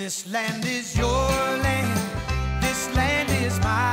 This land is your land. This land is my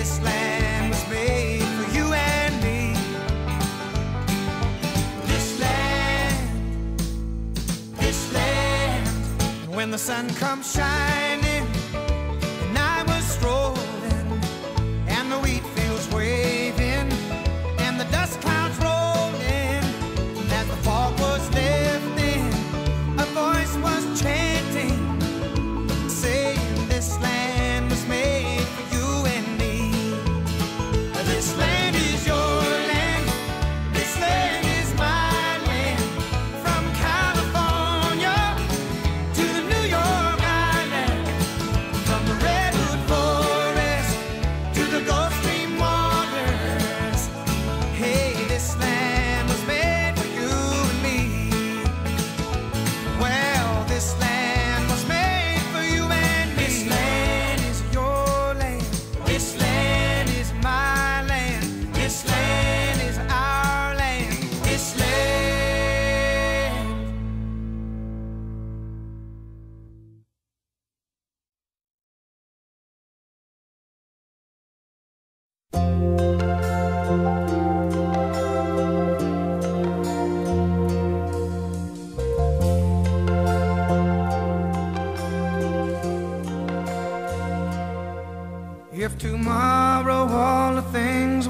this land was made for you and me. This land, this land. When the sun comes shining,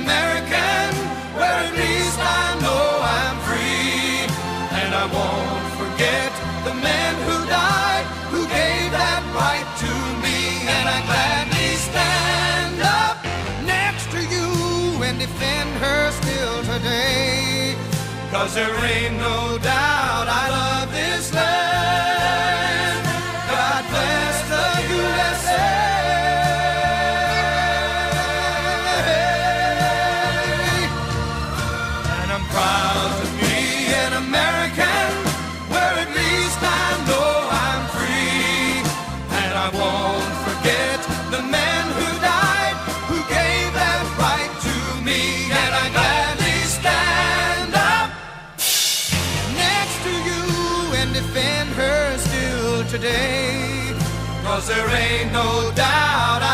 American, where at least I know I'm free. And I won't forget the men who died, who gave that right to me. And I gladly stand up next to you and defend her still today. Cause there ain't no doubt I love today. Cause there ain't no doubt